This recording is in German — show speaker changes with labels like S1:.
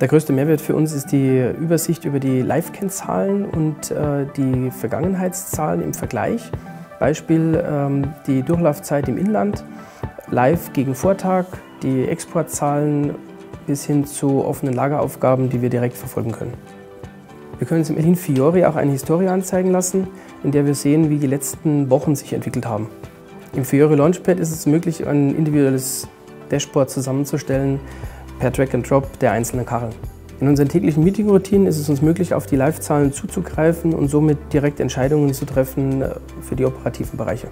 S1: Der größte Mehrwert für uns ist die Übersicht über die Live-Kennzahlen und äh, die Vergangenheitszahlen im Vergleich. Beispiel ähm, die Durchlaufzeit im Inland, live gegen Vortag, die Exportzahlen bis hin zu offenen Lageraufgaben, die wir direkt verfolgen können. Wir können uns im Elin Fiori auch eine Historie anzeigen lassen, in der wir sehen, wie die letzten Wochen sich entwickelt haben. Im Fiori Launchpad ist es möglich, ein individuelles Dashboard zusammenzustellen, per Drag and Drop der einzelnen Karren. In unseren täglichen Meetingroutinen ist es uns möglich, auf die Live-Zahlen zuzugreifen und somit direkt Entscheidungen zu treffen äh, für die operativen Bereiche.